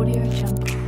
Audio Jungle.